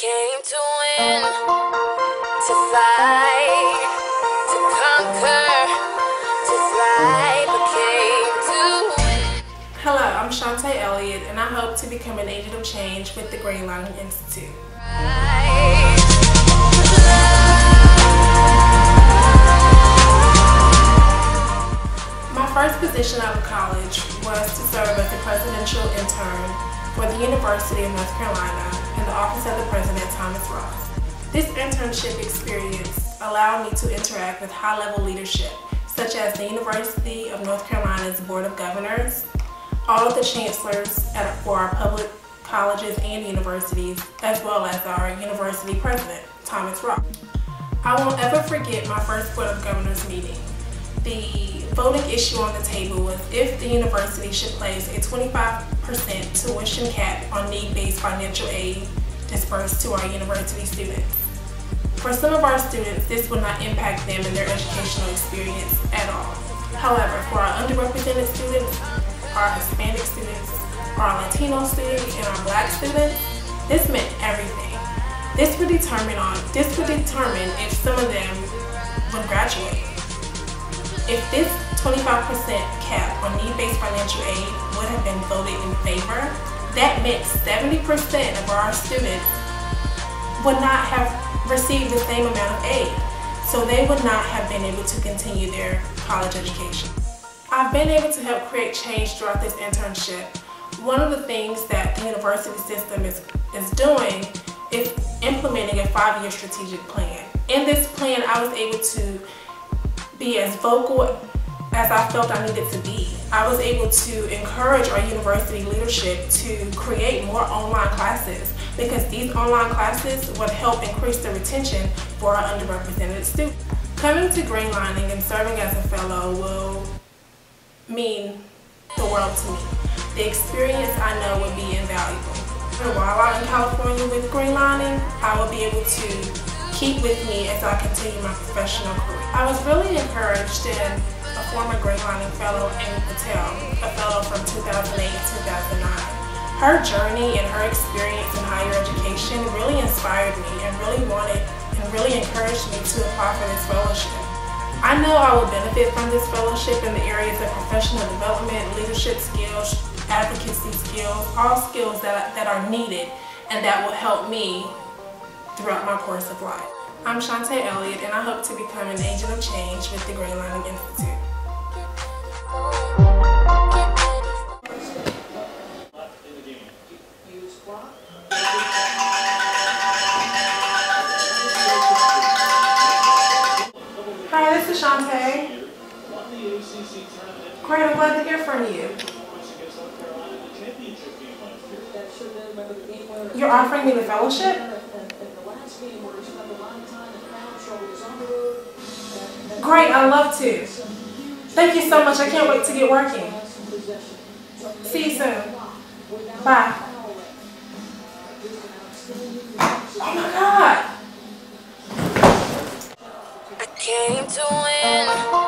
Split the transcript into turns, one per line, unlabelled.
came to win, to fight, to conquer, to thrive. I came to win.
Hello, I'm Shantae Elliott, and I hope to become an agent of change with the Greenlining Institute. My first position out of college was to serve as a presidential intern for the University of North Carolina and the Office of the President Thomas Ross. This internship experience allowed me to interact with high-level leadership, such as the University of North Carolina's Board of Governors, all of the chancellors at, for our public colleges and universities, as well as our university president, Thomas Ross. I won't ever forget my first Board of Governors meeting. The voting issue on the table was if the university should place a 25% tuition cap on need-based financial aid dispersed to our university students. For some of our students, this would not impact them in their educational experience at all. However, for our underrepresented students, our Hispanic students, our Latino students, and our Black students, this meant everything. This would determine on this would determine if some of them would graduate. If this 25% cap on need-based financial aid would have been voted in favor, that meant 70% of our students would not have received the same amount of aid. So they would not have been able to continue their college education. I've been able to help create change throughout this internship. One of the things that the university system is, is doing is implementing a five-year strategic plan. In this plan, I was able to be as vocal as I felt I needed to be. I was able to encourage our university leadership to create more online classes because these online classes would help increase the retention for our underrepresented students. Coming to Greenlining and serving as a fellow will mean the world to me. The experience I know will be invaluable. While I'm in California with Greenlining, I will be able to keep with me as I continue my professional career. I was really encouraged in a former Lining fellow, Amy Patel, a fellow from 2008-2009. Her journey and her experience in higher education really inspired me and really wanted and really encouraged me to apply for this fellowship. I know I will benefit from this fellowship in the areas of professional development, leadership skills, advocacy skills, all skills that, that are needed and that will help me throughout my course of life. I'm Shantae Elliott and I hope to become an agent of change with the Greenlining Institute. Hi, this is Shantae. Great, I'm glad to hear from you. You're offering me the fellowship? Great, I'd love to. Thank you so much. I can't wait to get working. See you soon. Bye. Oh my God.
I came to win.